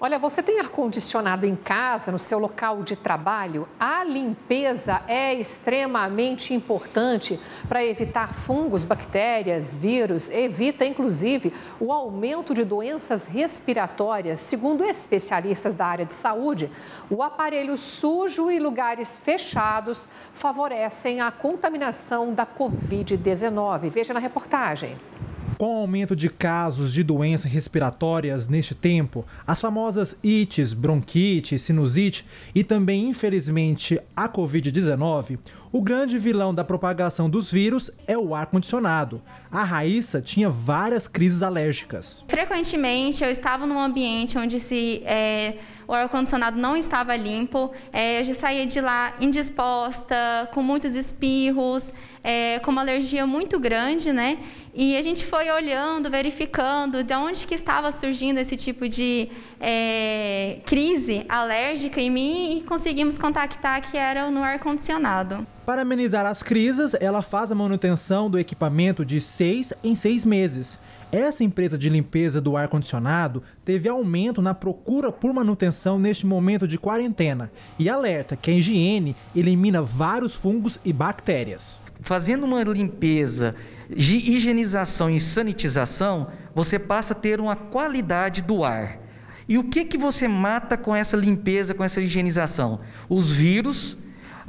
Olha, você tem ar-condicionado em casa, no seu local de trabalho? A limpeza é extremamente importante para evitar fungos, bactérias, vírus, evita inclusive o aumento de doenças respiratórias. Segundo especialistas da área de saúde, o aparelho sujo e lugares fechados favorecem a contaminação da Covid-19. Veja na reportagem. Com o aumento de casos de doenças respiratórias neste tempo, as famosas ites, bronquite, sinusite e também, infelizmente, a Covid-19, o grande vilão da propagação dos vírus é o ar-condicionado. A Raíssa tinha várias crises alérgicas. Frequentemente eu estava num ambiente onde se. É o ar-condicionado não estava limpo, é, eu já saía de lá indisposta, com muitos espirros, é, com uma alergia muito grande, né? E a gente foi olhando, verificando de onde que estava surgindo esse tipo de é, crise alérgica em mim e conseguimos contactar que era no ar-condicionado. Para amenizar as crises, ela faz a manutenção do equipamento de seis em seis meses. Essa empresa de limpeza do ar-condicionado teve aumento na procura por manutenção neste momento de quarentena e alerta que a higiene elimina vários fungos e bactérias. Fazendo uma limpeza de higienização e sanitização, você passa a ter uma qualidade do ar. E o que, que você mata com essa limpeza, com essa higienização? Os vírus,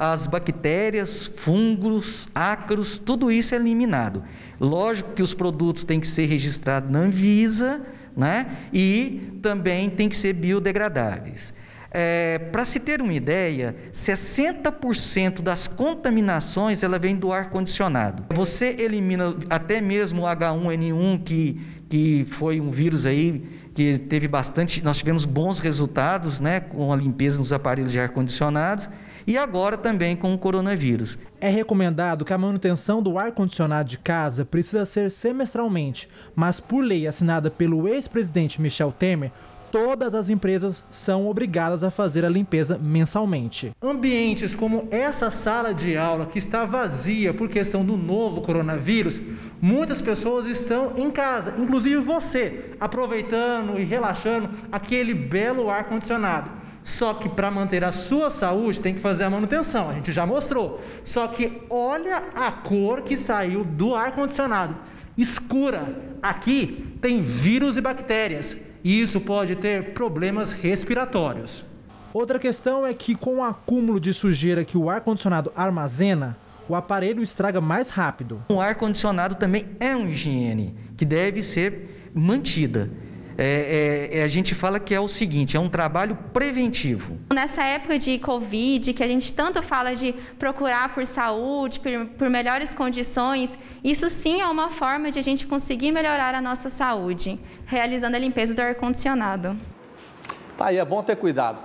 as bactérias, fungos, ácaros, tudo isso é eliminado. Lógico que os produtos têm que ser registrados na Anvisa, né? E também tem que ser biodegradáveis. É, Para se ter uma ideia, 60% das contaminações ela vem do ar condicionado. Você elimina até mesmo o H1N1 que que foi um vírus aí que teve bastante, nós tivemos bons resultados, né, com a limpeza nos aparelhos de ar condicionado e agora também com o coronavírus. É recomendado que a manutenção do ar-condicionado de casa precisa ser semestralmente, mas por lei assinada pelo ex-presidente Michel Temer, todas as empresas são obrigadas a fazer a limpeza mensalmente. Ambientes como essa sala de aula que está vazia por questão do novo coronavírus, muitas pessoas estão em casa, inclusive você, aproveitando e relaxando aquele belo ar condicionado. Só que para manter a sua saúde tem que fazer a manutenção, a gente já mostrou. Só que olha a cor que saiu do ar condicionado, escura. Aqui tem vírus e bactérias e isso pode ter problemas respiratórios. Outra questão é que, com o acúmulo de sujeira que o ar-condicionado armazena, o aparelho estraga mais rápido. O ar-condicionado também é uma higiene que deve ser mantida é, é, a gente fala que é o seguinte: é um trabalho preventivo. Nessa época de Covid, que a gente tanto fala de procurar por saúde, por, por melhores condições, isso sim é uma forma de a gente conseguir melhorar a nossa saúde, realizando a limpeza do ar-condicionado. Tá aí, é bom ter cuidado.